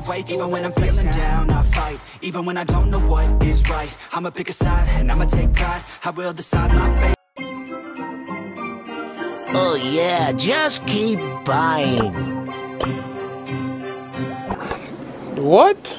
I'ma even when I'm feeling down I fight, even when I don't know what is right I'ma pick a side, and I'ma take pride I will decide my fate Oh yeah, just keep buying. What?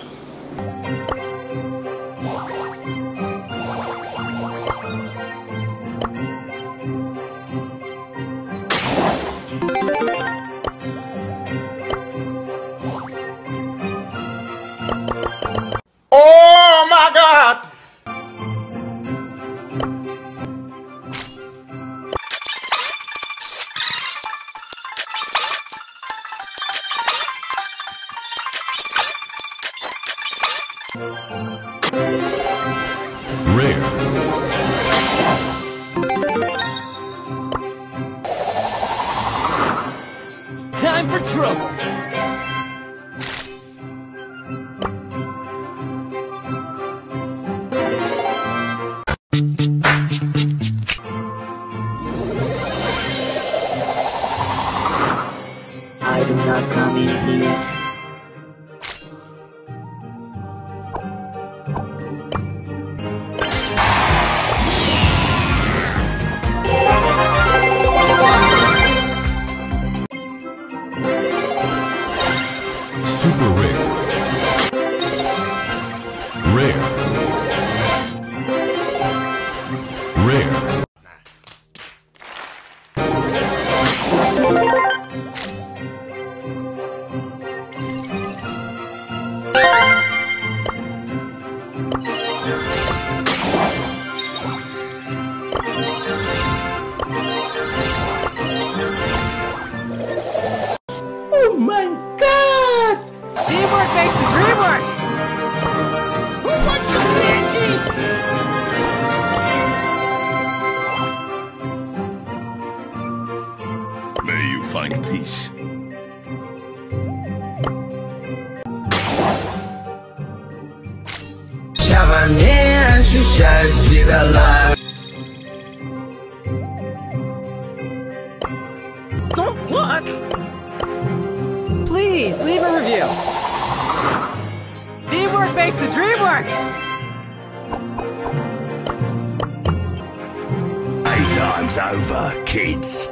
May you find peace. Don't look! Please, leave a review! Teamwork makes the dream work! Playtime's over, kids.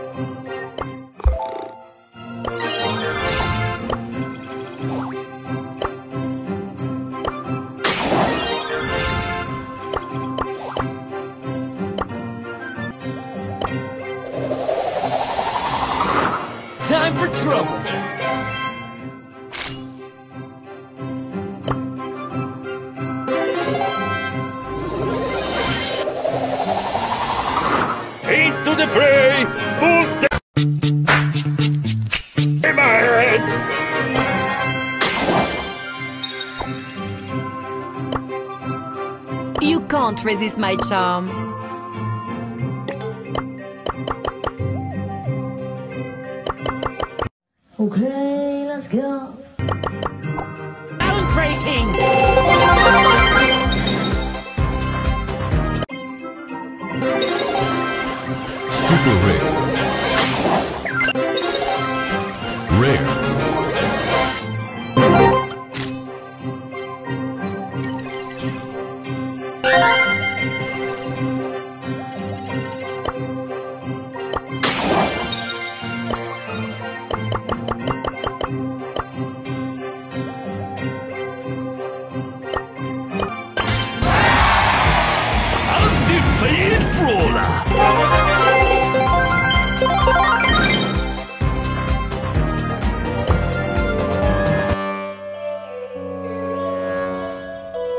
Can't resist my charm.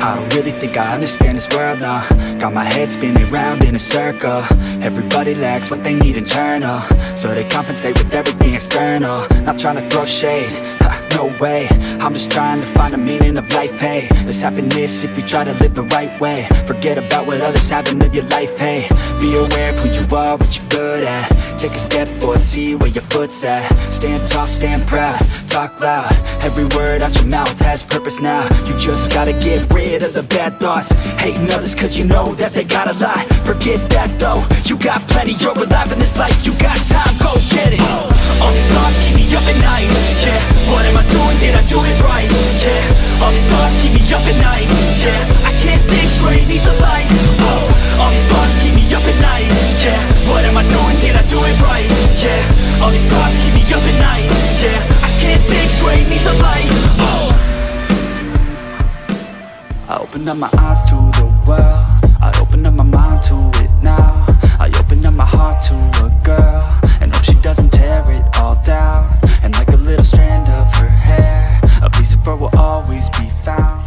I don't really think I understand this world now. Got my head spinning round in a circle. Everybody lacks what they need internal. So they compensate with everything external. Not trying to throw shade, ha, no way. I'm just trying to find the meaning of life, hey. There's happiness if you try to live the right way. Forget about what others have and live your life, hey. Be aware of who you are, what you're good at. Take a step forward, see where your foot's at. Stand tall, stand proud, talk loud. Every word out your mouth has purpose now. You just gotta get rid of the bad thoughts. Hating others cause you know that they gotta lie. Forget that though, you got plenty You're alive in this life, you got time, go get it. All these thoughts keep me up at night, yeah What am I doing, did I do it right, yeah All these thoughts keep me up at night, yeah I can't think straight, need the light, oh All these thoughts keep me up at night, yeah What am I doing, did I do it right, yeah All these thoughts keep me up at night, yeah up my eyes to the world. I open up my mind to it now. I open up my heart to a girl. And hope she doesn't tear it all down. And like a little strand of her hair A piece of her will always be found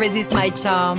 resist my charm.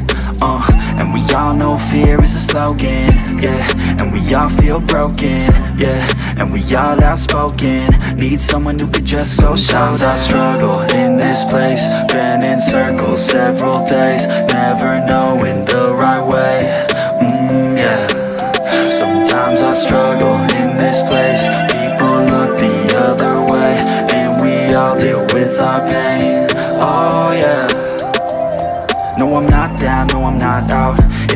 uh, and we all know fear is a slogan, yeah. And we all feel broken, yeah. And we all outspoken. Need someone who could just so Sometimes I struggle in this place. Been in circles several days Never knowing the right way, mm, yeah. Sometimes I struggle in this place. People look the other way And we all deal with our pain, oh I'm not out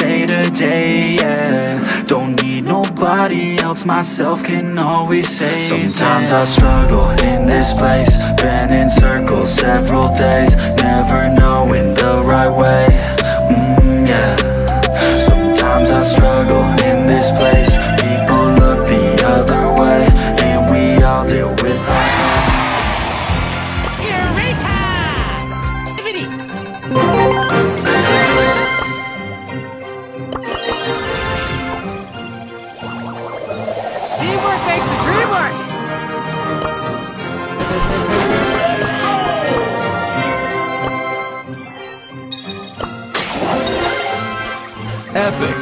day to day, yeah. Don't need nobody else, myself can always save Sometimes I struggle in this place Been in circles several days Never knowing the right way, mm, yeah. Sometimes I struggle in this place Teamwork makes the dream! Epic.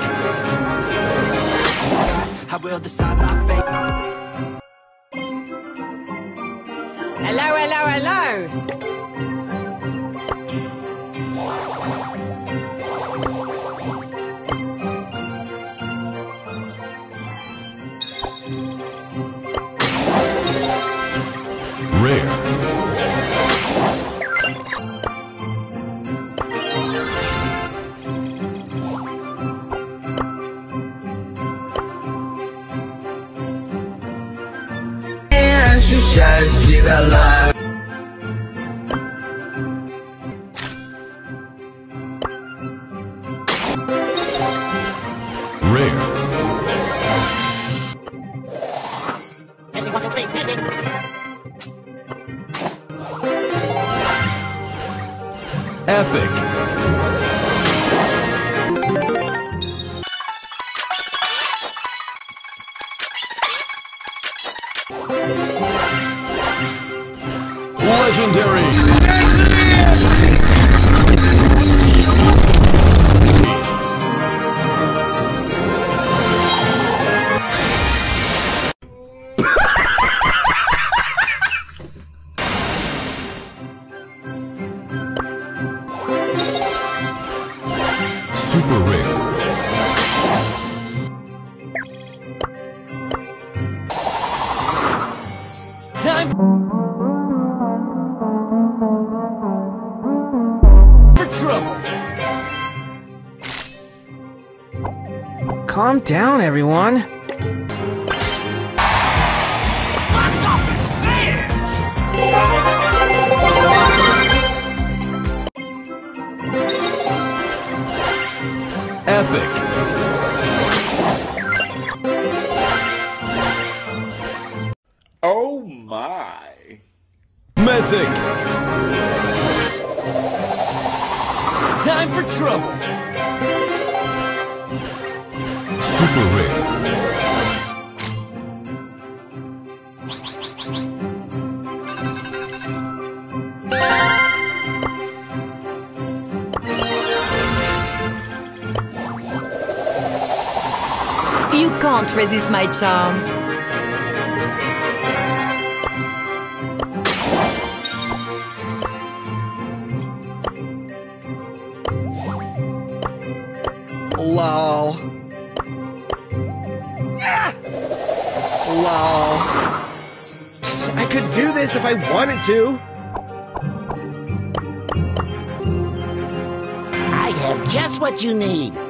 I will decide my fate Hello, hello, hello! Everyone. Resist my. Lol. Ah! Lol. Psst, I could do this if I wanted to. I have just what you need.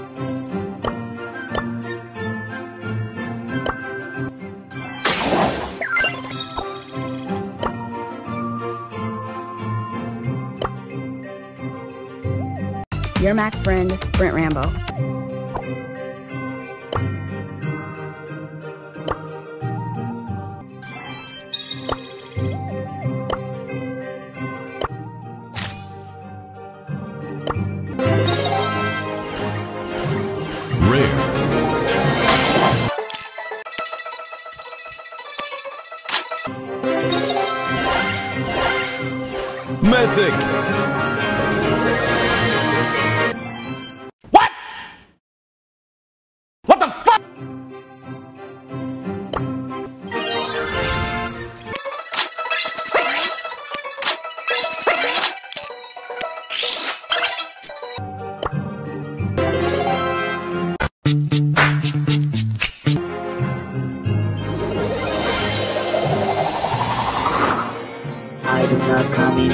You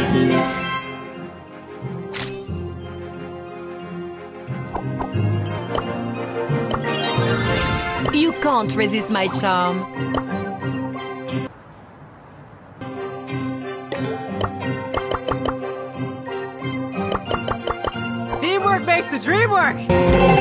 can't resist my charm. Teamwork makes the dream work!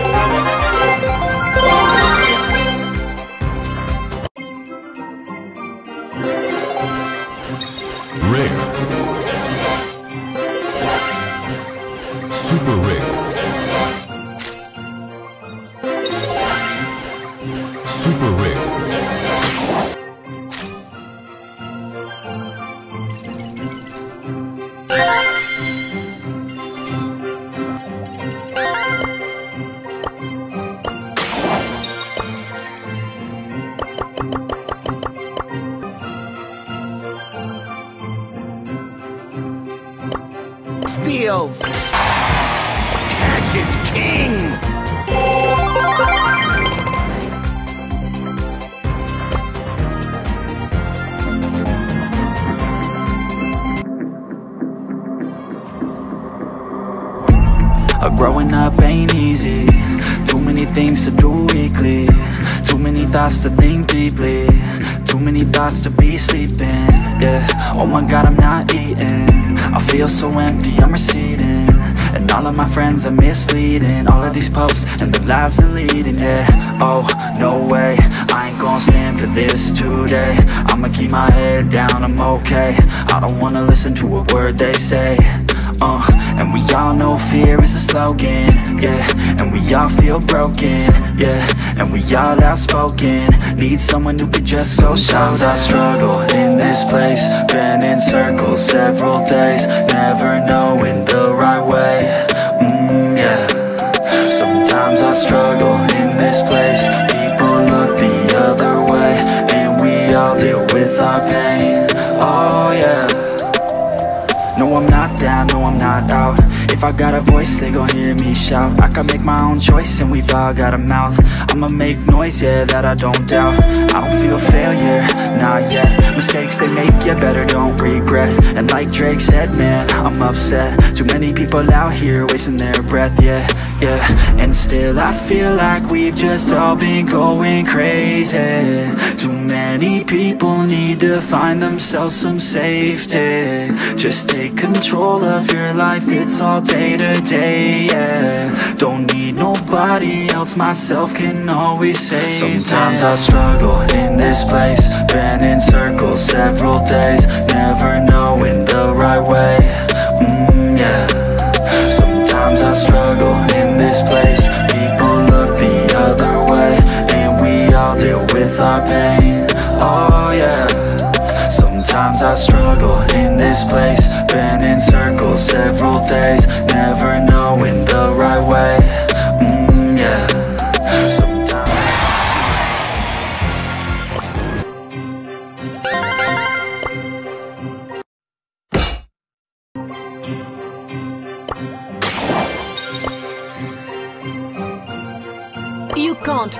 Are misleading. All of these posts and the lives they're leading Yeah, oh, no way. I ain't gonna stand for this today. I'ma keep my head down, I'm okay. I don't wanna listen to a word they say. Uh, and we all know fear is a slogan, yeah. And we all feel broken, yeah. And we all outspoken. Need someone who could just so Sometimes I struggle in this place. Been in circles several days Never knowing the right way, Struggle in this place. People look the other way And we all deal with our pain, oh yeah. No, I'm not down, no, I'm not out. If I got a voice, they gon' hear me shout. I can make my own choice and we've all got a mouth. I'ma make noise, yeah, that I don't doubt. I don't feel failure, not yet. Mistakes they make, you better don't regret. And like Drake said, man, I'm upset. Too many people out here wasting their breath, yeah, yeah And still I feel like we've just all been going crazy. Too many people need to find themselves some safety. Just take control of your life, it's all day to day, yeah. Don't need nobody else, myself can always save Sometimes I struggle in this place Been in circles several days Never knowing the right way, mm, yeah. Sometimes I struggle in this place. People look the other way And we all deal with our pain, oh yeah. Sometimes I struggle in this place Been in circles several days Never knowing the right way,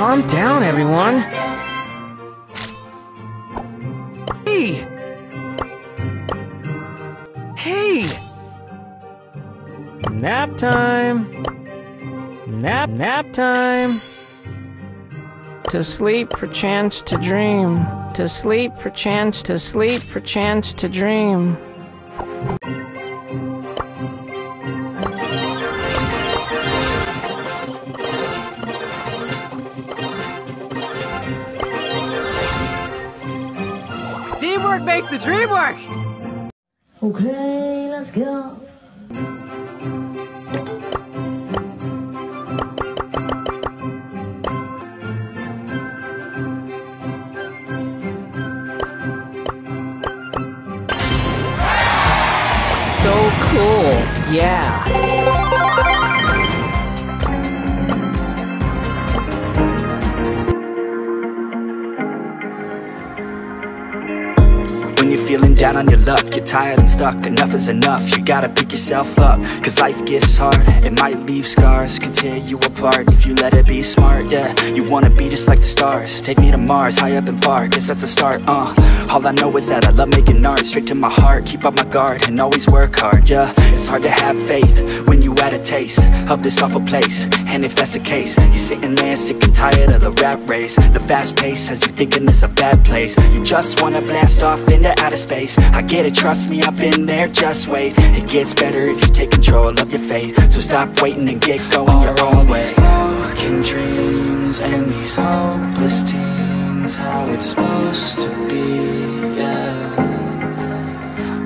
Calm down, everyone. Hey! Hey! Nap time. Nap, nap time. To sleep, perchance to dream. To sleep, perchance to sleep, perchance to dream. You're tired stuck, enough is enough. You gotta pick yourself up, cause life gets hard. It might leave scars, could tear you apart if you let it be smart. Yeah, you wanna be just like the stars. Take me to Mars, high up and far, cause that's a start. Uh, all I know is that I love making art, straight to my heart. Keep up my guard and always work hard. Yeah, it's hard to have faith when you had a taste of this awful place. And if that's the case, you're sitting there sick and tired of the rap race. The fast pace has you thinking it's a bad place. You just wanna blast off into outer space. I get it, trust me, I've been there, just wait. It gets better if you take control of your fate. So stop waiting and get going your own way. These broken dreams and these hopeless teens, how it's supposed to be, yeah.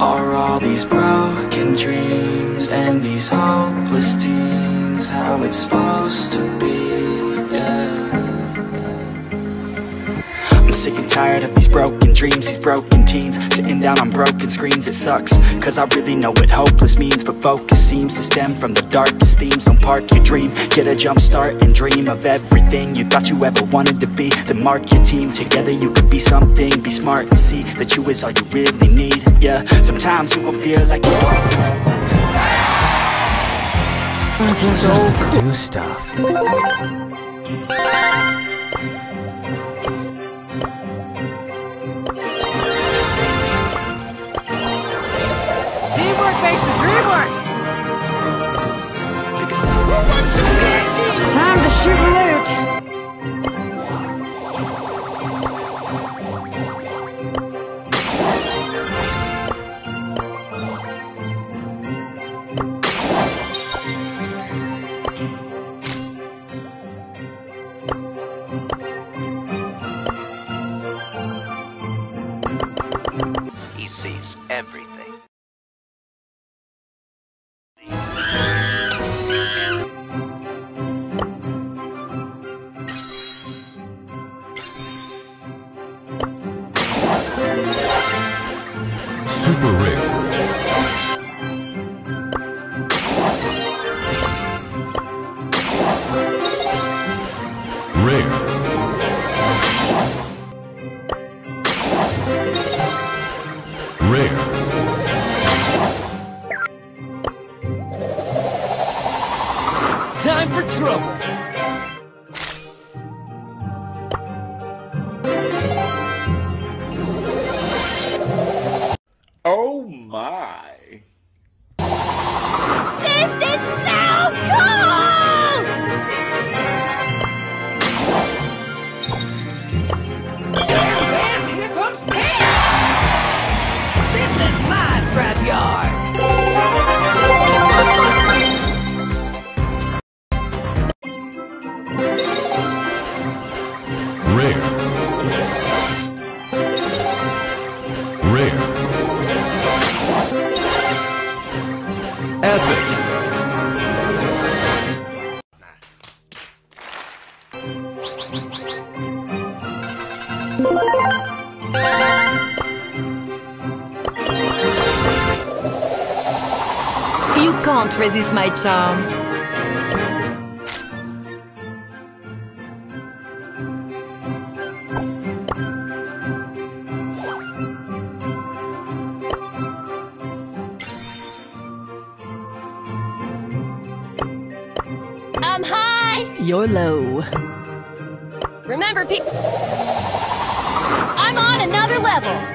Are all these broken dreams and these hopeless teens how it's supposed to be? Sick and tired of these broken dreams, these broken teens. Sitting down on broken screens, it sucks. Cause I really know what hopeless means But focus seems to stem from the darkest themes. Don't park your dream, get a jump start and dream Of everything you thought you ever wanted to be. Then mark your team, together you could be something. Be smart and see that you is all you really need. Yeah, sometimes you gon' feel like you So do stuff. Time can't resist my charm. I'm um, high! You're low. Remember, pe- I'm on another level!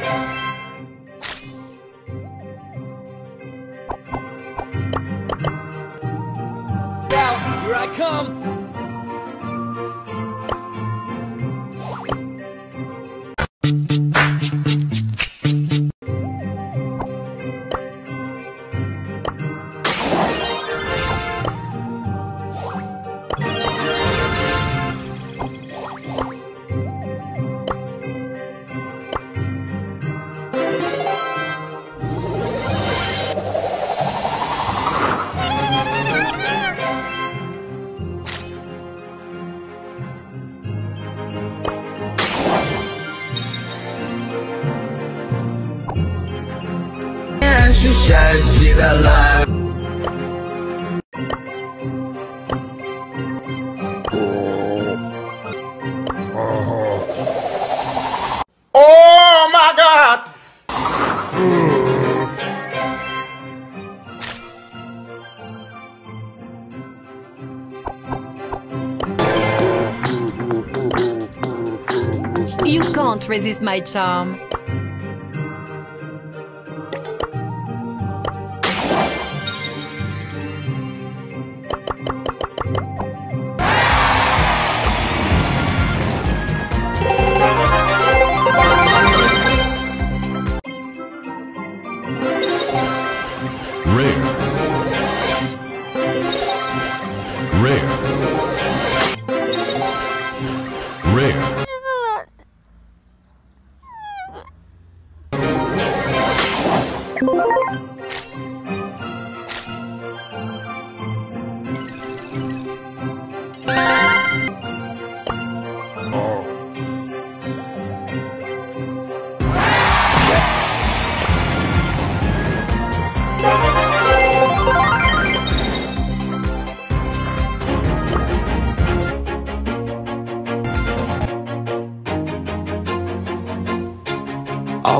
Resist my charm.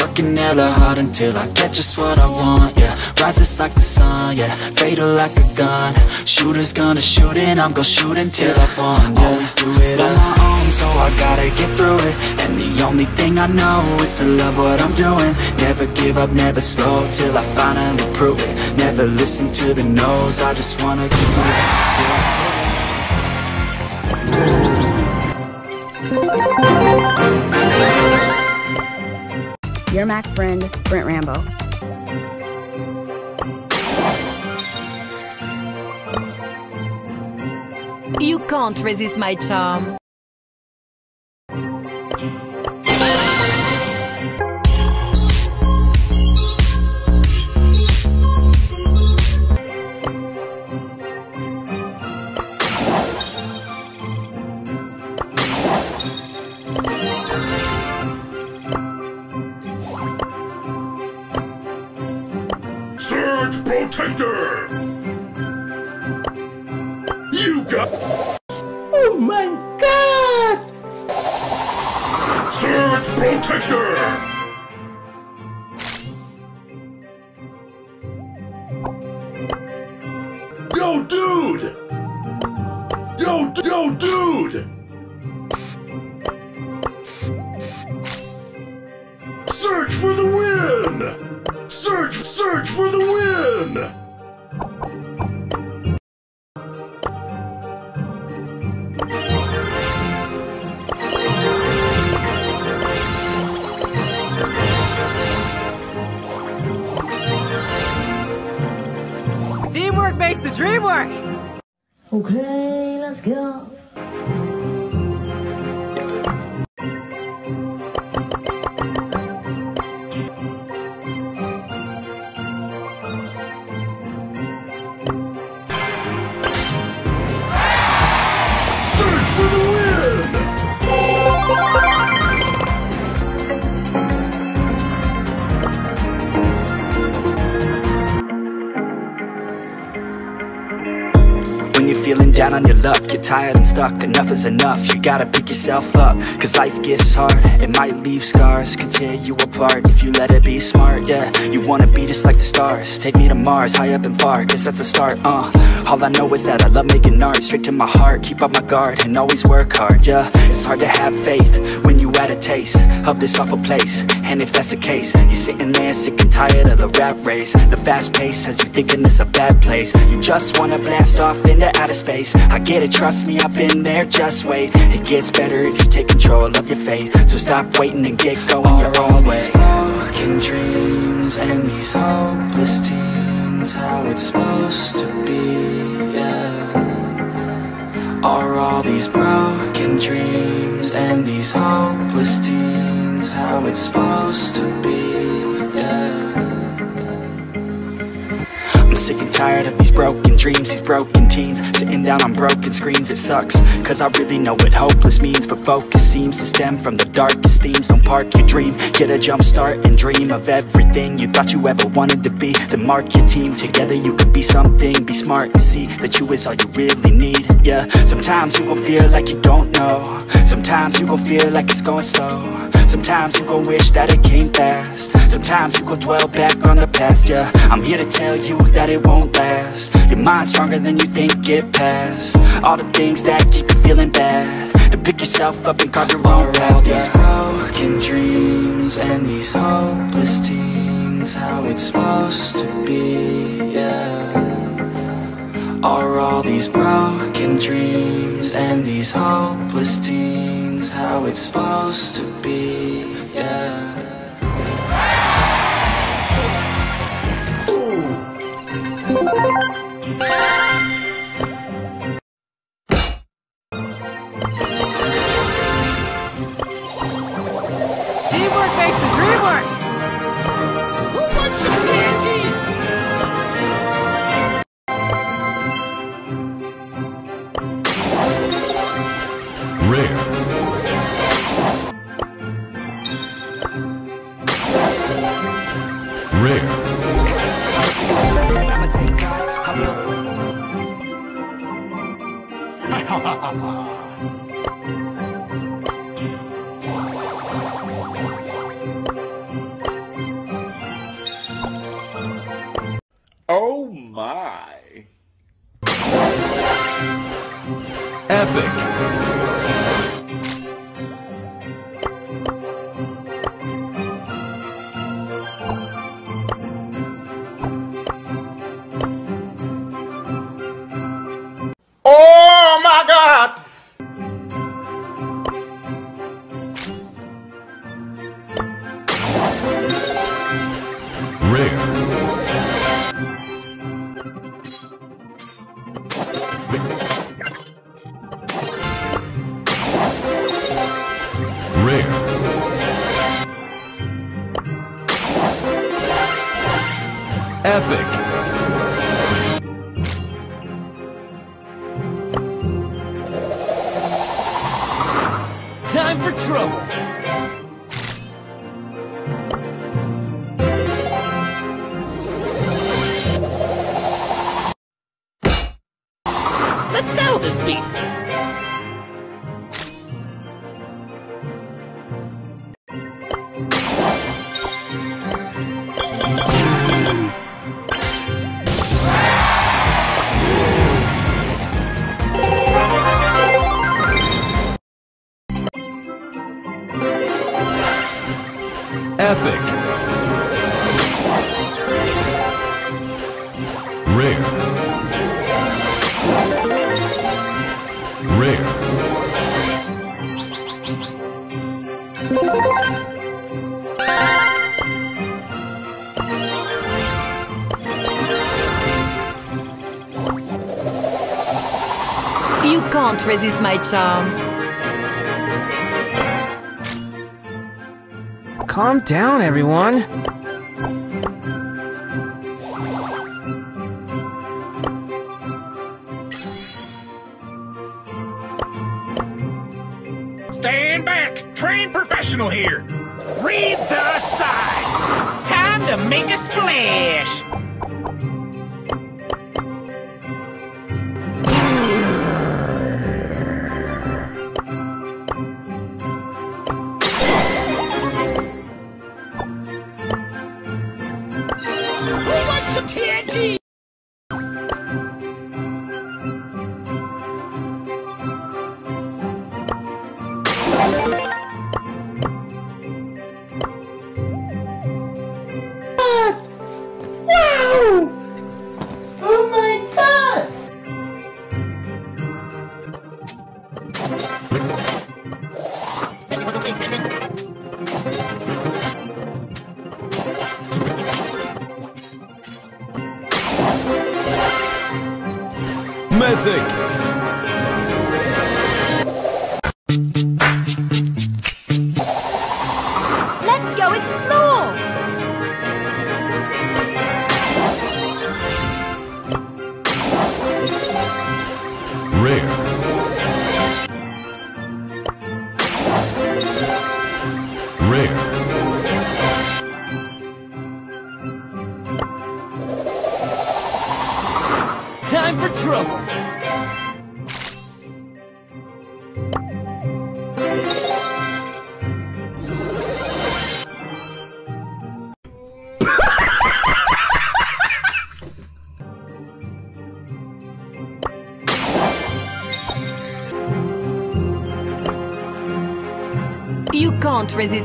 working hella hard until I get just what I want, yeah. Rises like the sun, yeah. Fatal like a gun. Shooters gonna shoot and I'm gonna shoot until I won, yeah Always do it on my own, so I gotta get through it. And the only thing I know is to love what I'm doing. Never give up, never slow, till I finally prove it. Never listen to the no's, I just wanna keep moving. yeah. Your Mac friend, Brent Rambo. You can't resist my charm. Protector! You got. Oh my god! Surge Protector! Yo, dude! Yo, yo, dude! Surge for the win! Surge, Surge for the win! Tired and stuck. Enough is enough, you gotta pick yourself up. Cause life gets hard, it might leave scars. Could tear you apart if you let it be smart, yeah You wanna be just like the stars. Take me to Mars, high up and far, cause that's a start, uh. All I know is that I love making art. Straight to my heart, keep up my guard And always work hard, yeah It's hard to have faith when had a taste Of this awful place, and if that's the case You're sitting there sick and tired of the rat race. The fast pace has you thinking it's a bad place. You just wanna blast off into outer space. I get it, trust me, I've been there, just wait. It gets better if you take control of your fate. So stop waiting and get going your own way broken dreams. And these hopeless teens How it's supposed to be, Are all these broken dreams and these hopeless teens How it's supposed to be, tired of these broken dreams, these broken teens. Sitting down on broken screens, it sucks. Cause I really know what hopeless means But focus seems to stem from the darkest themes. Don't park your dream, get a jump start and dream Of everything you thought you ever wanted to be. Then mark your team, together you could be something. Be smart and see that you is all you really need, yeah. Sometimes you gon' feel like you don't know. Sometimes you gon' feel like it's going slow Sometimes you gon' wish that it came fast. Sometimes you gon' dwell back on the past, yeah. I'm here to tell you that it won't last. Your mind's stronger than you think, get past All the things that keep you feeling bad. To pick yourself up and carve your own path, all these broken dreams and these hopeless teens How it's supposed to be, yeah are all these broken dreams and these hopeless teens How it's supposed to be, yeah Epic. Resist my charm. Calm down, everyone.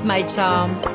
My charm.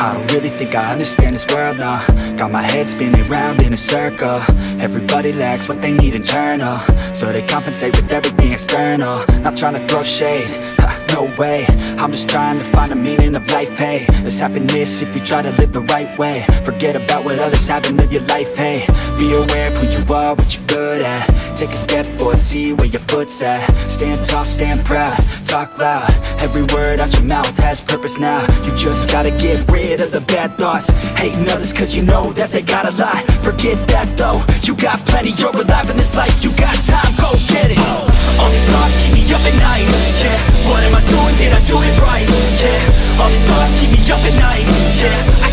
I don't really think I understand this world now Got my head spinning round in a circle. Everybody lacks what they need internal. So they compensate with everything external. Not trying to throw shade, ha, no way. I'm just trying to find the meaning of life, hey. There's happiness if you try to live the right way. Forget about what others have and live your life, hey. Be aware of who you are, what you're good at. Take a step forward, see where your foot's at. Stand tall, stand proud, talk loud. Every word out your mouth has purpose now. You just gotta get rid of the bad thoughts. Hating others cause you know that they got a lot Forget that though, you got plenty, you're alive in this life You got time, go get it. All these thoughts keep me up at night. Yeah, what am I doing, did I do it right? Yeah, all these thoughts keep me up at night. Yeah,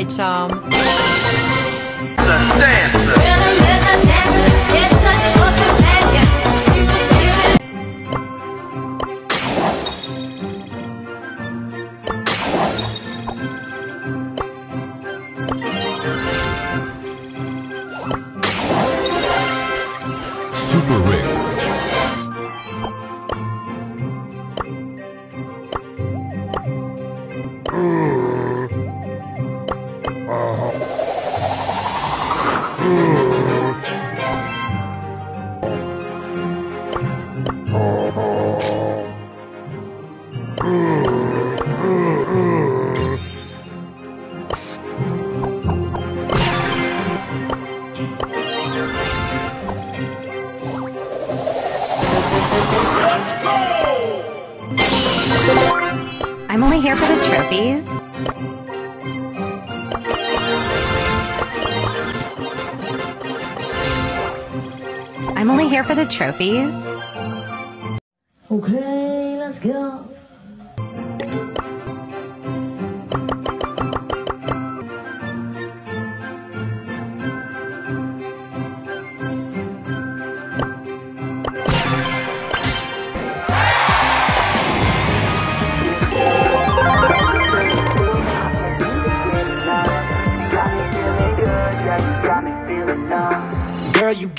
my trophies.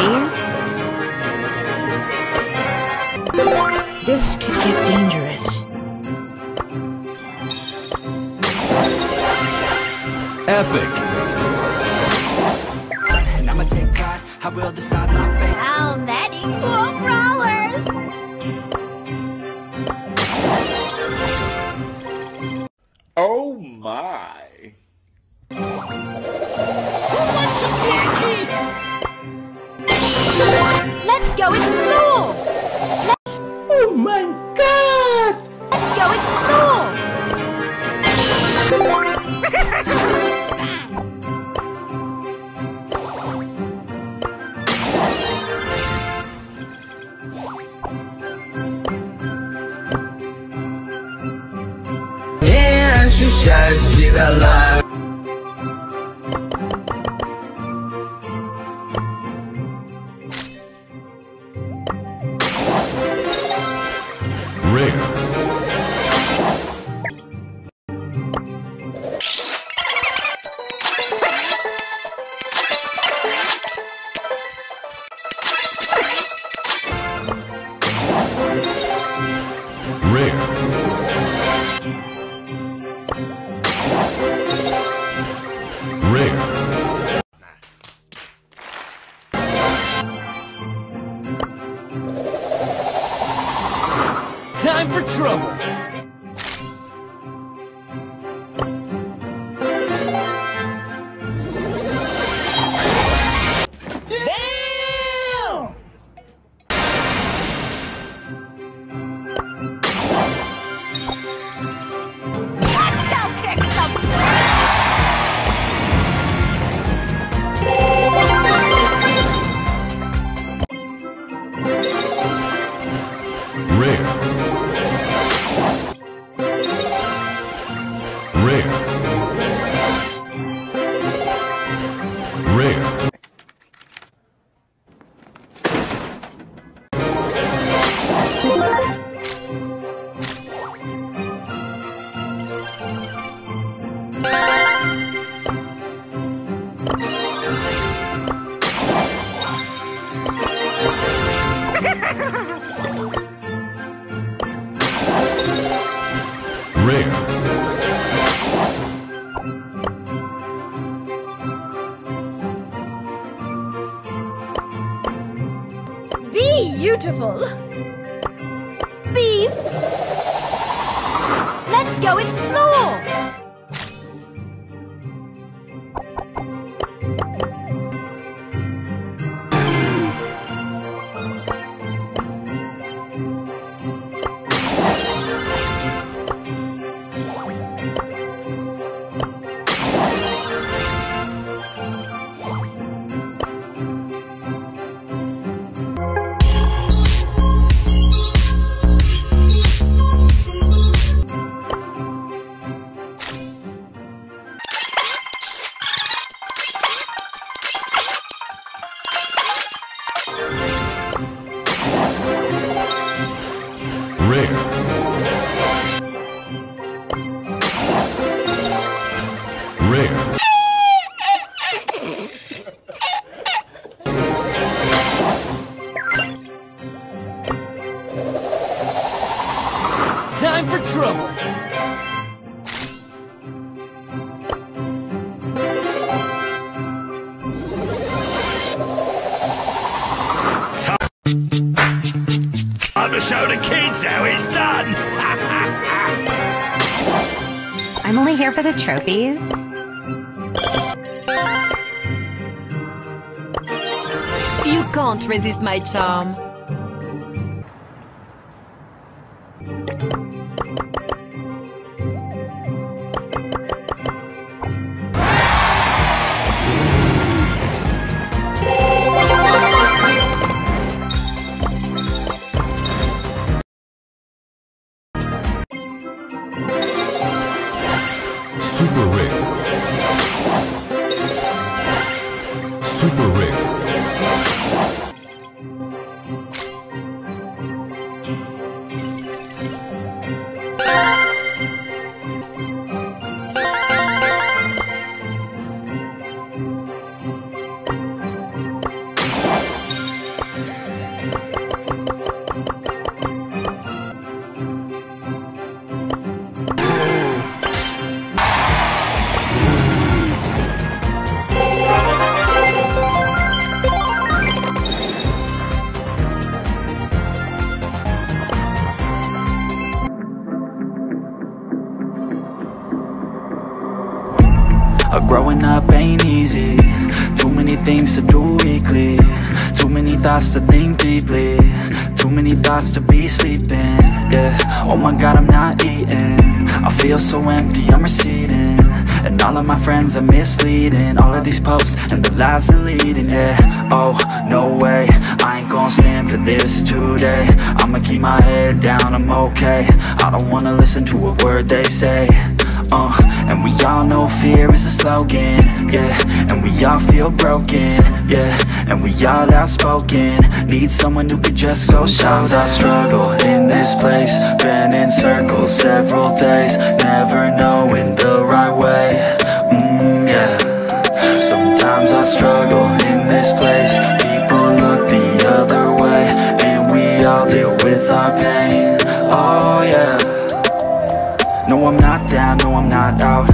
here for the trophies. This could get dangerous. Epic. And I'ma take pride I will decide my fate show the kids how it's done. I'm only here for the trophies. You can't resist my charm. So empty, I'm receding. And all of my friends are misleading. All of these posts and the lives they're leading Yeah, oh, no way. I ain't gonna stand for this today. I'ma keep my head down, I'm okay. I don't wanna listen to a word they say uh, and we all know fear is a slogan, yeah. And we all feel broken, yeah. And we all outspoken. Need someone who could just go Sometimes I struggle in this place. Been in circles several days Never knowing the right way, mm, yeah. Sometimes I struggle in this place. People look the other way And we all deal with our pain, oh yeah no, I'm not down, no, I'm not out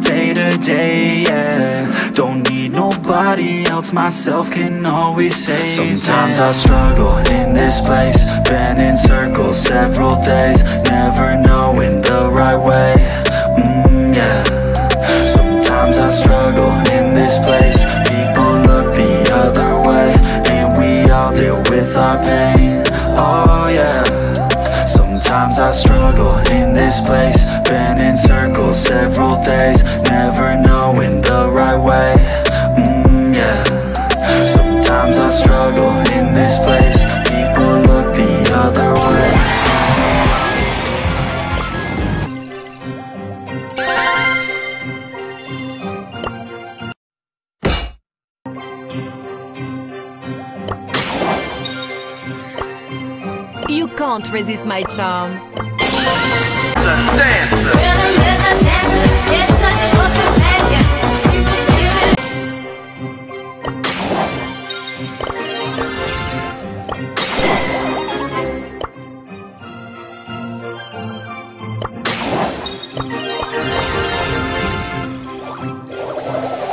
day to day, yeah. Don't need nobody else, myself can always save Sometimes I struggle in this place Been in circles several days Never knowing the right way, mm, yeah. Sometimes I struggle in this place People look the other way And we all deal with our pain, oh yeah Sometimes I struggle in this place. Been in circles several days. Never knowing the right way, mm, yeah. Sometimes I struggle in this place. People look the other way can't resist my charm.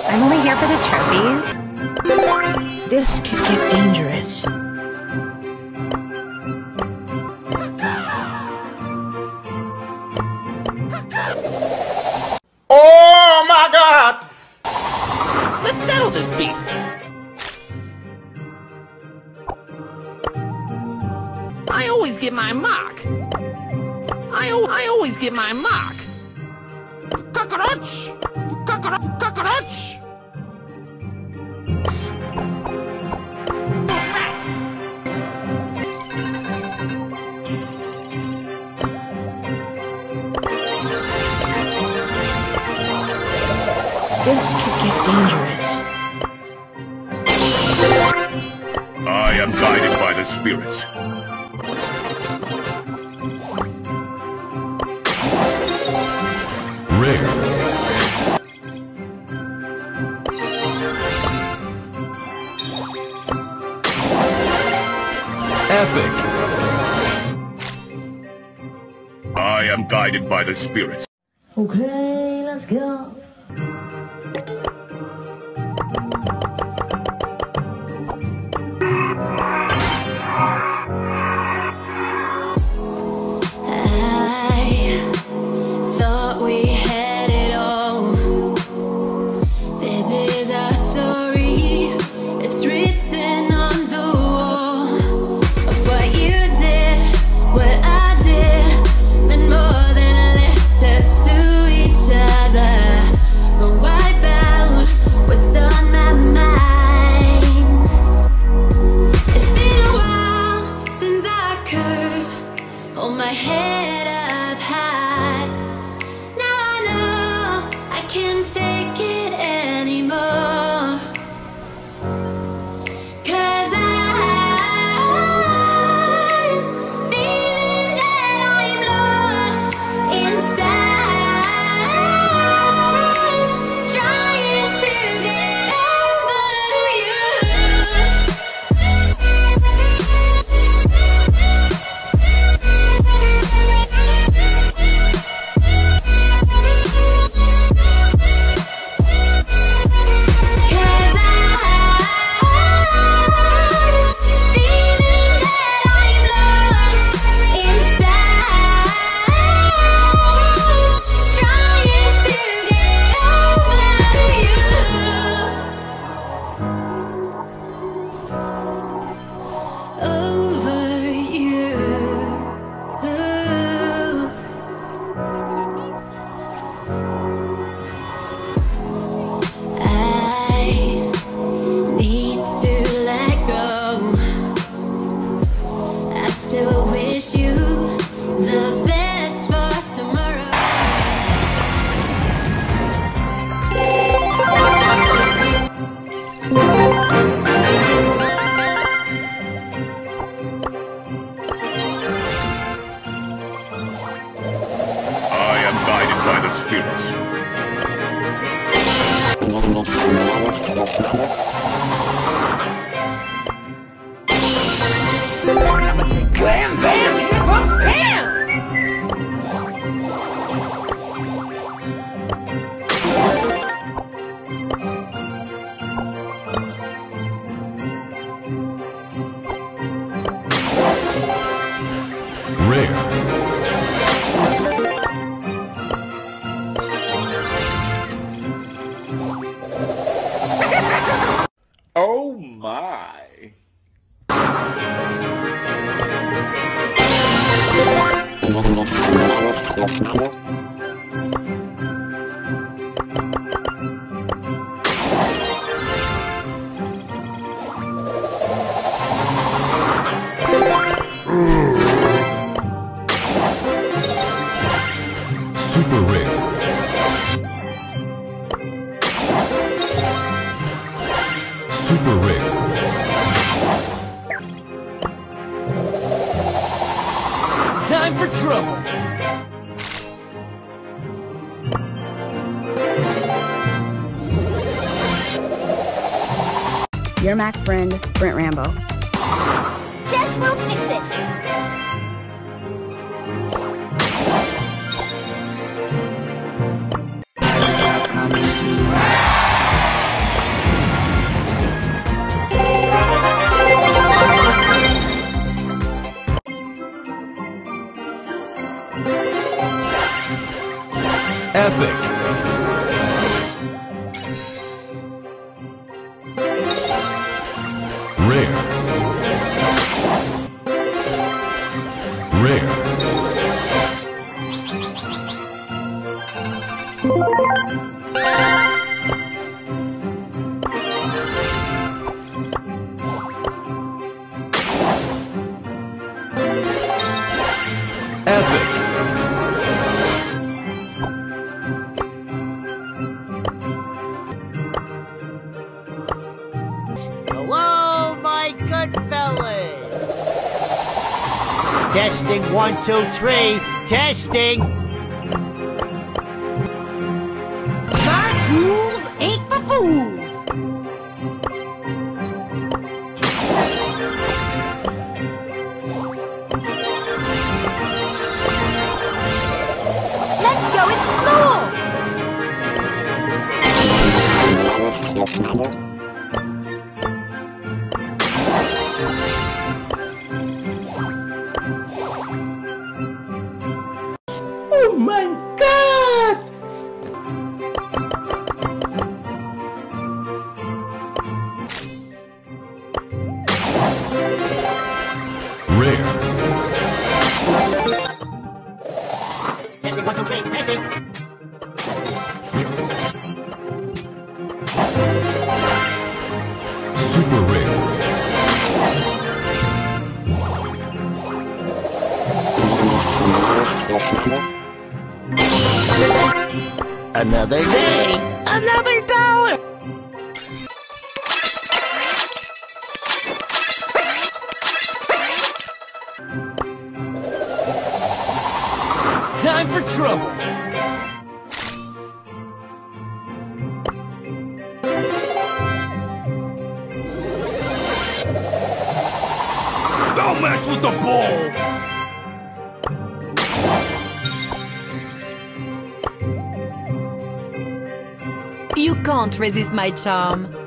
I'm only here for the trophies. This could get spirits. Rare. Epic. I am guided by the spirits. Okay, let's go. Your Mac friend, Brent Rambo. Jess will fix it. Testing. Another day. Another dollar. Time for trouble. Can't resist my charm.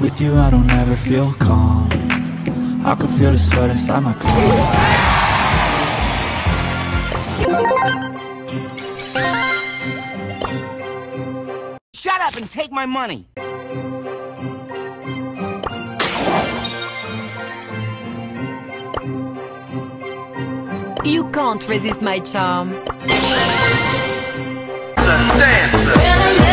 with you I don't ever feel calm I can feel the sweat inside my clothes Shut up and take my money! You can't resist my charm. Super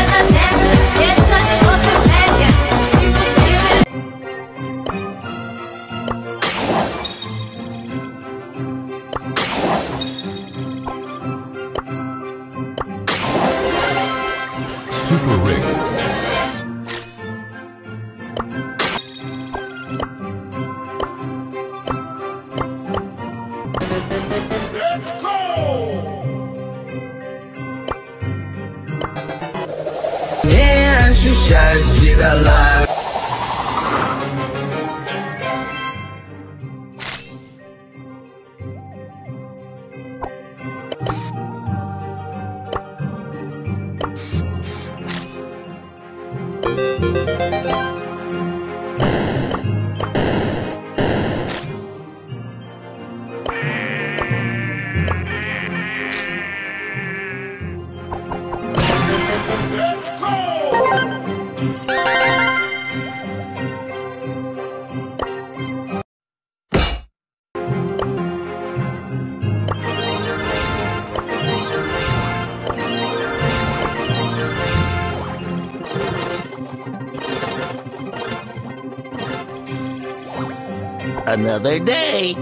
Another day,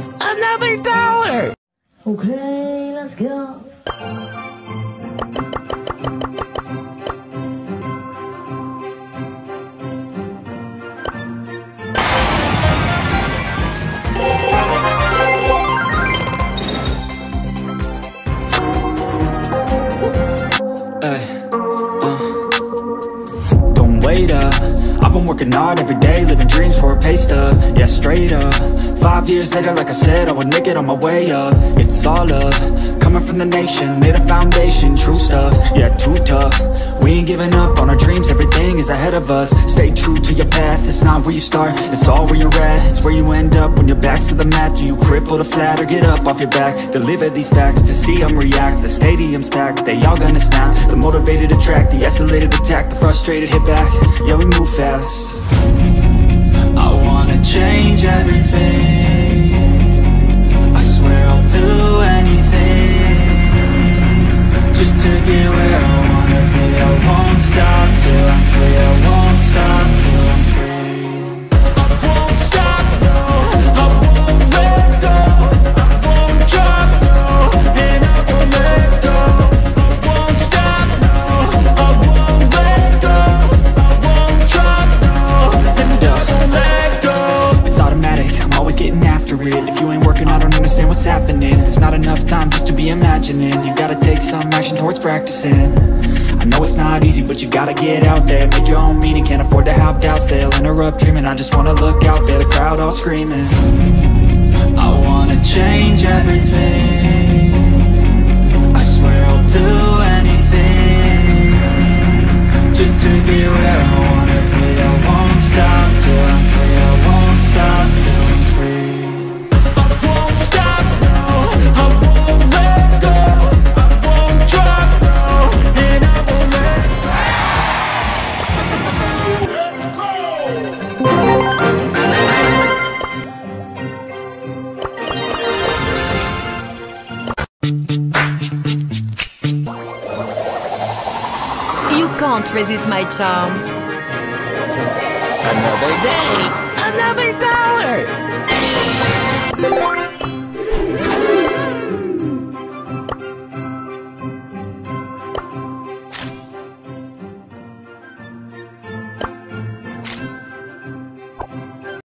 like I said I would make it on my way up. It's all up Coming from the nation Made a foundation True stuff Yeah, too tough. We ain't giving up on our dreams Everything is ahead of us. Stay true to your path It's not where you start It's all where you're at. It's where you end up When your back's to the mat. Do you cripple or flat Or get up off your back? Deliver these facts To see them react. The stadium's packed They all gonna snap. The motivated attract The escalated attack The frustrated hit back. Yeah, we move fast. I wanna change everything do anything Just to get where I wanna be. I won't stop till I'm free. I won't stop enough time just to be imagining. You gotta take some action towards practicing. I know it's not easy, but you gotta get out there. Make your own meaning, can't afford to have doubts. They'll interrupt dreaming, I just wanna look out there The crowd all screaming. I wanna change everything. I swear I'll do anything just to get where I wanna be. I won't stop till I'm free. I won't stop can't resist my charm. Another day, another dollar.